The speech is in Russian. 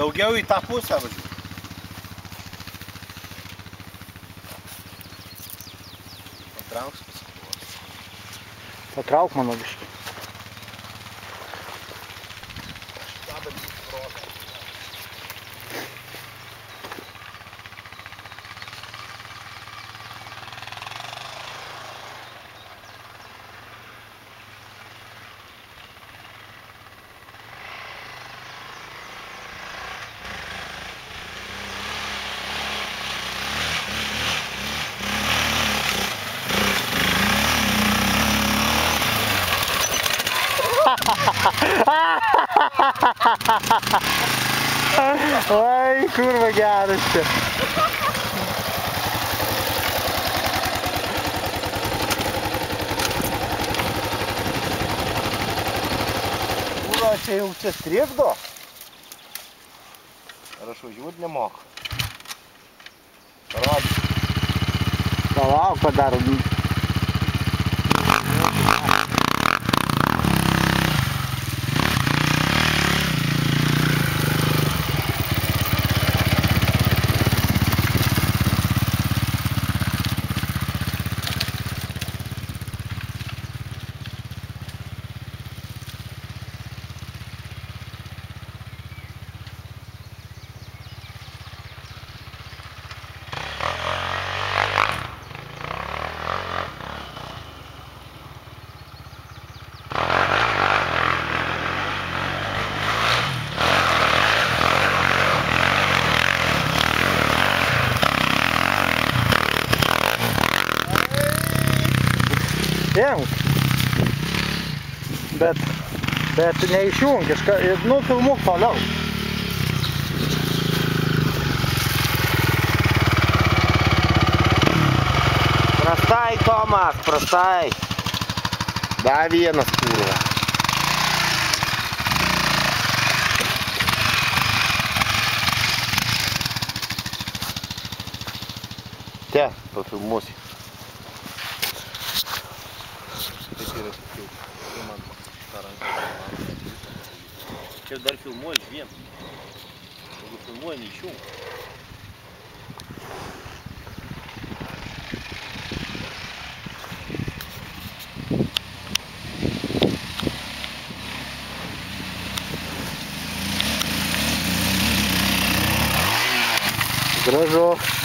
Daugiau į tą pusę važiuoju. Patrauks pasikruos. Patrauk mano biškį. Oj, kurwa gadasz się. Kurwa, się ją przestrzegł do? Хорошо, его для мох. Рад. Давай, подарок. deng. Bet, bet neišjunk, iška, nu filmuk toliau. Prastai, Tomas, prastai. Da vienas kurva. Te, pafilmuosiu. Gerek yok. Zaman karanlık. Сейчас дальше умой, вен. Потому что Дрожок.